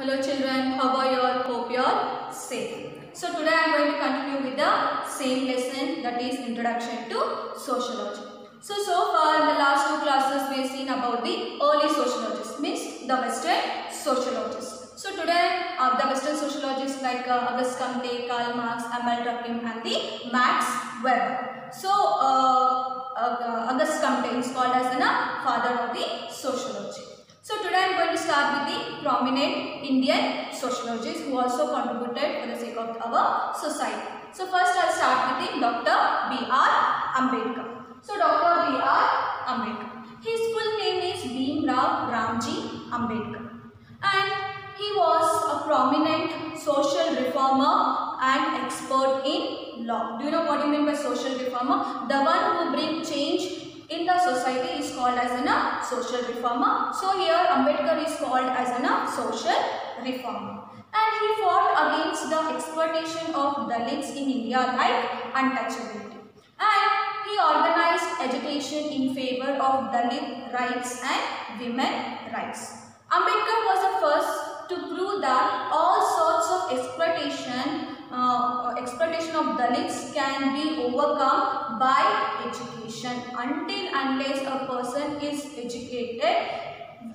Hello children, how are you all? Hope you are safe. So today I am going to continue with the same lesson that is Introduction to Sociology. So, so far in the last two classes we have seen about the early sociologists, means the Western sociologists. So today uh, the Western sociologists like uh, Auguste Comte, Karl Marx, Emile Durkheim and the Max Weber. So uh, uh, Auguste Comte is called as the father of the sociology. So today I am going to start with the prominent Indian sociologists who also contributed for the sake of our society. So first I will start with the Dr. B.R. Ambedkar. So Dr. B.R. Ambedkar. His full name is Bhimrao Ramji Ambedkar. And he was a prominent social reformer and expert in law. Do you know what you mean by social reformer? The one who bring change in the society is called as an a social reformer. So here Ambedkar is called as an a social reformer. And he fought against the exploitation of Dalits in India like untouchability. And he organized education in favor of Dalit rights and women rights. Ambedkar was the first to prove that all sorts of exploitation uh, exploitation of Dalits can be overcome. Until unless a person is educated,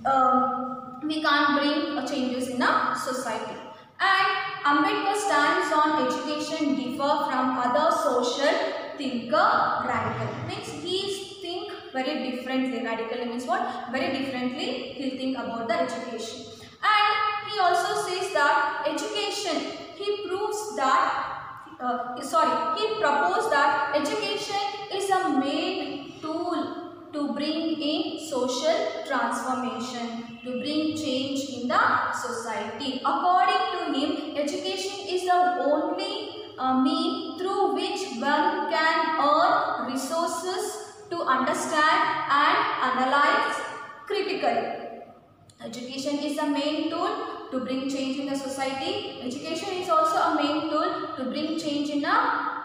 um, we can't bring changes in a society. And Ambedkar stands on education differ from other social thinker radical. Means he think very differently. Radical means what? Very differently he'll think about the education. And he also says that education, he proves that, uh, sorry, he proposed that education is a main tool to bring in social transformation, to bring change in the society. According to him, education is the only uh, mean through which one can earn resources to understand and analyze critically. Education is the main tool to bring change in the society. Education is also a main tool to bring change in a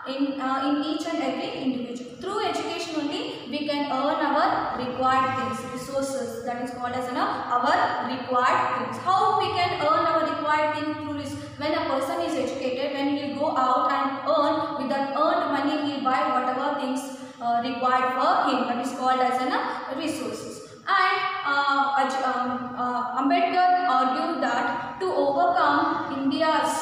in uh, in each and every individual. Through education only we can earn our required things, resources that is called as an, our required things. How we can earn our required things through this? When a person is educated, when he will go out and earn with that earned money, he will buy whatever things uh, required for him. That is called as an resources. And uh, um, uh, Ambedkar argued that to overcome India's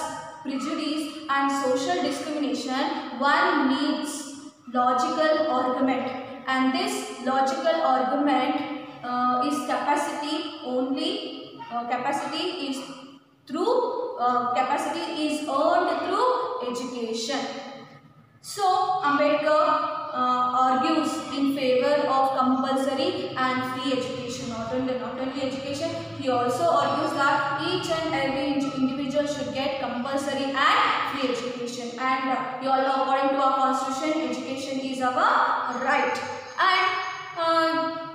prejudice and social discrimination, one needs logical argument. And this logical argument uh, is capacity only, uh, capacity is through, uh, capacity is earned through education. So, Ambedkar uh, argues in favor of compulsory and free education. Not only, not only education, he also argues that each and every individual should get compulsory and free education. And uh, you all know according to our constitution, education is our right. And uh,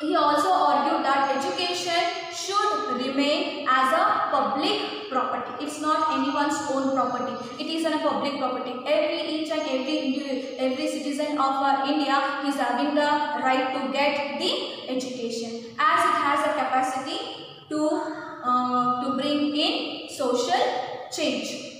he also argued that education should remain as a public property. It's not anyone's own property. It is a public property. Every each and every individual, every citizen of uh, India is having the right to get the education as it has a capacity to uh, to bring in social change.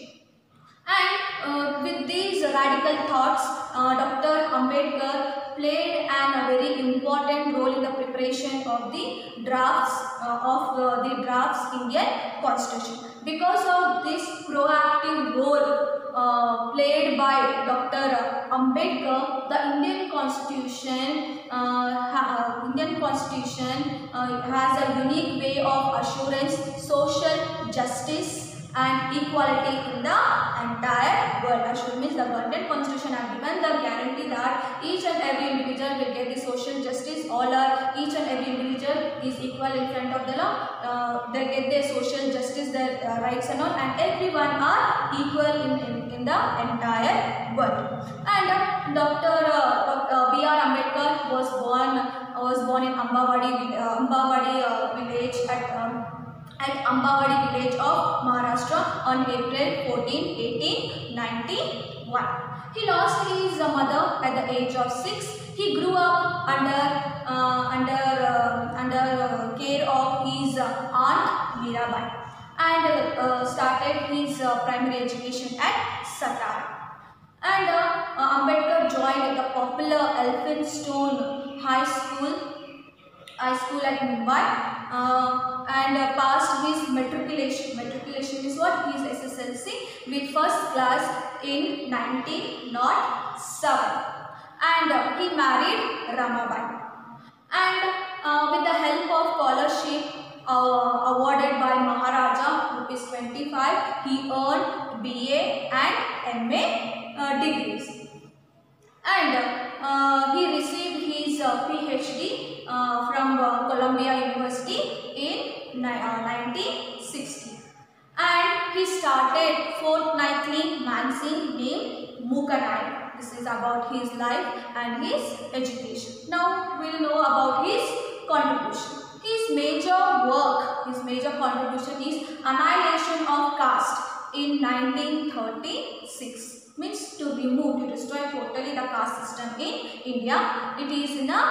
And uh, with these radical thoughts, uh, Dr. Ambedkar played an, a very important role in the preparation of the drafts uh, of the, the drafts Indian Constitution. Because of this proactive role uh, played by Dr. Ambedkar, the Indian Constitution, uh, Indian Constitution uh, has a unique way of assurance social justice and equality in the entire world. Assure means the and constitution have given the guarantee that each and every individual will get the social justice. All are each and every individual is equal in front of the law. Uh, they get their social justice, their uh, rights and all, and everyone are equal in, in, in the entire world. And uh, Dr. Dr. B. R. Ambedkar was born was born in Ambawadi Ambawadi village at um, at Ambawadi village of Maharashtra on April 14, 1891. He lost his mother at the age of 6. He grew up under uh, under uh, under care of his aunt Mirabai. And uh, started his primary education at Satara. And uh, uh, Ambedkar joined the popular Elphinstone High School, High School at Mumbai, uh, and uh, passed his matriculation. Matriculation is what? His SSLC with first class in 1907. And uh, he married Ramabai. And uh, with the help of scholarship uh, awarded by Maharaja, rupees 25, he earned BA and MA uh, degrees. And uh, he received his PhD from Columbia University in 1960. Uh, and he started fortnightly magazine named Mooknayak. This is about his life and his education. Now we will know about his contribution. His major work, his major contribution is Annihilation of Caste in 1936 means to remove, to destroy totally the caste system in India. It is in a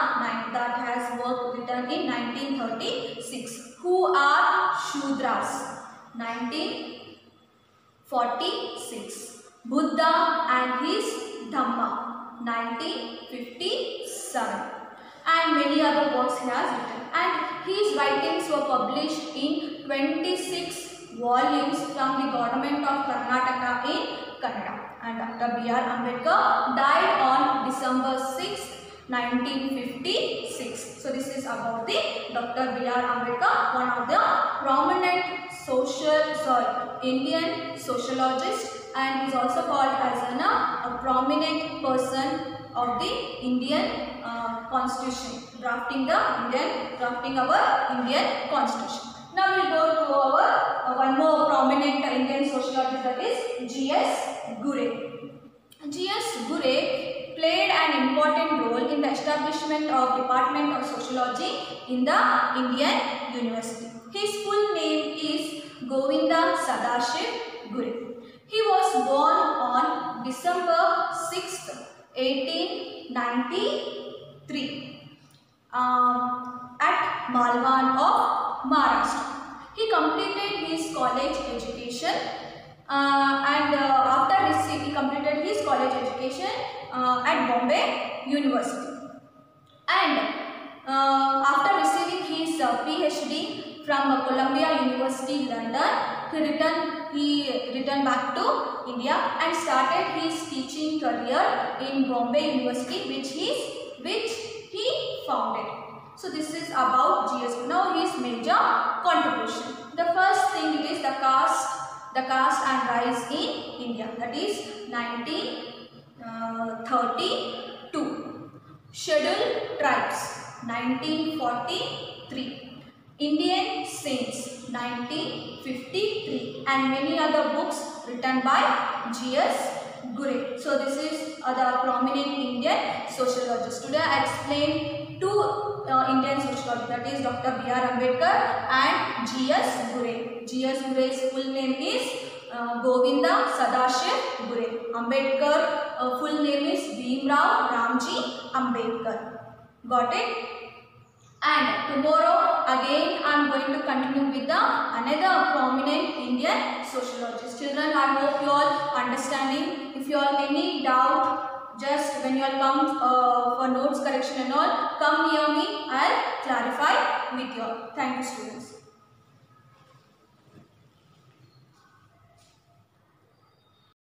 that has work written in 1936. Who are Shudras? 1946. Buddha and his Dhamma 1957 and many other works he has written and his writings were published in 26 volumes from the government of Karnataka in Kannada and Dr. B.R. Ambedkar died on December 6, 1956. So this is about the Dr. B.R. Ambedkar, one of the prominent social, sorry, Indian sociologist and is also called as an, uh, a prominent person of the Indian uh, constitution, drafting the Indian, drafting our Indian constitution. Now we will go to our uh, one more prominent Indian sociologist that is G.S. Ghurye. Important role in the establishment of Department of Sociology in the Indian University. His full name is Govinda Sadashiv Ghurye. He was born on December 6th, 1893 um, at Malvan of Maharashtra. He completed his college education uh, and uh, after he completed his college education uh, at Bombay University. And uh, after receiving his uh, PhD from Columbia University, London, he returned he returned back to India and started his teaching career in Bombay University, which is which he founded. So this is about GS. Now his major contribution. The first thing is the caste, the caste and rise in India. That is 1932. Scheduled tribes 1943. Indian Saints 1953 and many other books written by G.S. Ghurye. So this is uh, the prominent Indian sociologist. Today I explained two uh, Indian sociologists that is Dr. B.R. Ambedkar and G.S. Ghurye. G.S. Ghurye's full name is Govind Sadashiv Ghurye, Ambedkar full name is Bhimrao Ramji Ambedkar. Got it and tomorrow again I am going to continue with the another prominent Indian sociologist children I hope you all understanding if you all any doubt just when you all come for notes correction and all come near me I clarify with your thank you students